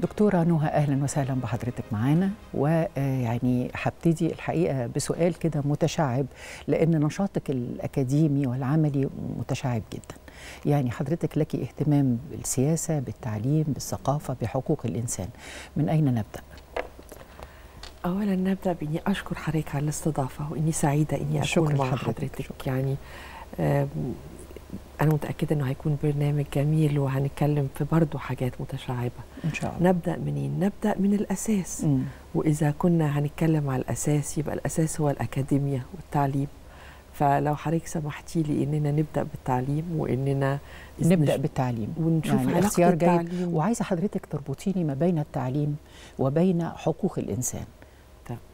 دكتورة نهى أهلا وسهلا بحضرتك معانا ويعني هبتدي الحقيقة بسؤال كده متشعب لأن نشاطك الأكاديمي والعملي متشعب جدا يعني حضرتك لك اهتمام بالسياسة بالتعليم بالثقافة بحقوق الإنسان من أين نبدأ؟ اولا نبدأ بإني أشكر حضرتك على الاستضافة وإني سعيدة إني أكون شكراً مع. حضرتك شكراً. يعني أنا متأكدة إنه هيكون برنامج جميل وهنتكلم في برضه حاجات متشعبة. إن شاء الله. نبدأ منين؟ نبدأ من الأساس. مم. وإذا كنا هنتكلم على الأساس يبقى الأساس هو الاكاديميا والتعليم. فلو حضرتك سمحتي لي إننا نبدأ بالتعليم وإننا نبدأ نش- بالتعليم. ونشوف يعني اختيار جيد. وعايزة حضرتك تربطيني ما بين التعليم وبين حقوق الإنسان.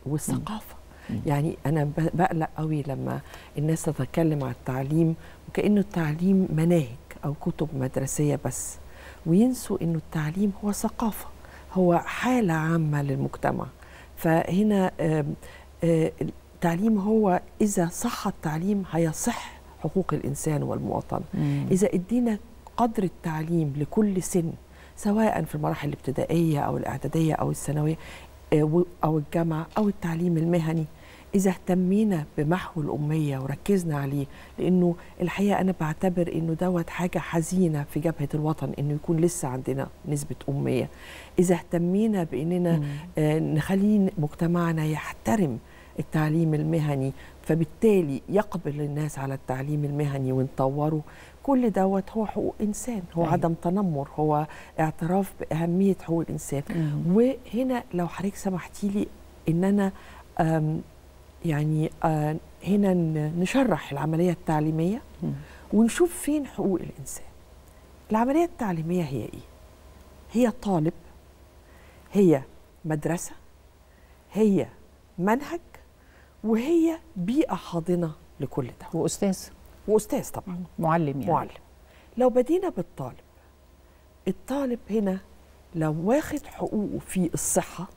والثقافة. مم. يعني أنا بقلق قوي لما الناس تتكلم عن التعليم وكأنه التعليم مناهج أو كتب مدرسية بس وينسوا إنه التعليم هو ثقافة هو حالة عامة للمجتمع فهنا التعليم هو إذا صح التعليم هيصح حقوق الإنسان والمواطن. إذا إدينا قدر التعليم لكل سن سواء في المراحل الابتدائية أو الإعدادية أو الثانوية آه، و- أو الجامعة أو التعليم المهني إذا اهتمينا بمحو الأمية وركزنا عليه لأنه الحقيقة أنا بعتبر إنه دوت حاجة حزينة في جبهة الوطن إنه يكون لسه عندنا نسبة أمية إذا اهتمينا بإننا مم. آه، نخلي مجتمعنا يحترم التعليم المهني فبالتالي يقبل الناس على التعليم المهني ونطوره كل دوت هو حقوق إنسان هو أيوة. عدم تنمر هو اعتراف بأهمية حقوق الإنسان مم. وهنا لو حضرتك سمحتي لي إن أنا يعني آه، هنا نشرح العملية التعليمية مم. ونشوف فين حقوق الإنسان. العملية التعليمية هي إيه؟ هي طالب هي مدرسة هي منهج وهي بيئة حاضنة لكل ده. وأستاذ. وأستاذ طبعا. معلم يعني. معلم. لو بدينا بالطالب الطالب هنا لو واخد حقوقه في الصحة مم.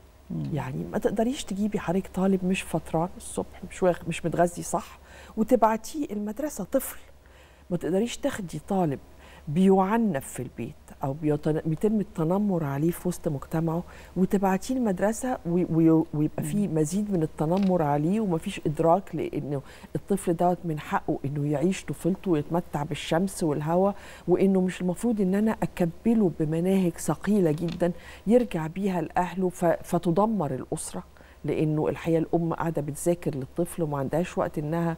يعني ما تقدريش تجيبي حضرتك طالب مش فطران الصبح مش واخد مش متغذي صح وتبعتيه المدرسة طفل. ما تقدريش تاخدي طالب بيعنف في البيت أو بيتم التنمر عليه في وسط مجتمعه وتبعتيه المدرسة وي- وي- ويبقى فيه مزيد من التنمر عليه ومفيش إدراك لإنه الطفل دوت من حقه إنه يعيش طفولته ويتمتع بالشمس والهواء وإنه مش المفروض إن أنا أكبله بمناهج ثقيلة جدا يرجع بيها لأهله فتدمر الأسرة. لأنه الحقيقة الأم قاعدة بتذاكر للطفل وما عندهاش وقت إنها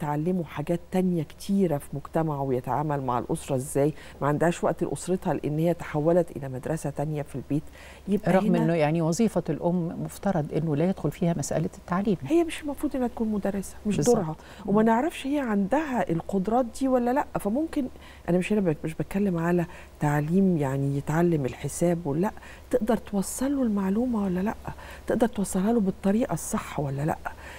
تعلمه حاجات تانية كتيرة في مجتمعه ويتعامل مع الأسرة إزاي. ما عندهاش وقت لأسرتها لأن هي تحولت إلى مدرسة تانية في البيت. يبقى رغم إنه يعني وظيفة الأم مفترض إنه لا يدخل فيها مسألة التعليم. هي مش المفروض إنها تكون مدرسة مش بالظبط. دورها. وما نعرفش هي عندها القدرات دي ولا لأ. فممكن أنا مش هنا مش بتكلم على تعليم يعني يتعلم الحساب ولا لأ. تقدر توصل له المعلومة ولا لأ؟ تقدر توصلها له بالطريقة الصح ولا لأ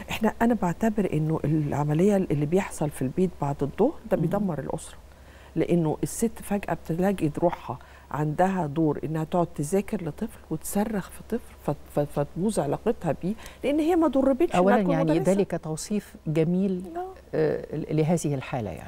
إحنا أنا بعتبر إنه العملية اللي بيحصل في البيت بعد الظهر ده. بيدمر الأسرة لأنه الست فجأة بتلاقي روحها عندها دور إنها تقعد تذاكر لطفل وتصرخ في طفل فت- فت- فتبوظ علاقتها بيه لأن هي ما ضربتش اولا يعني مدرسة. ذلك توصيف جميل آه. آه، لهذه الحالة يعني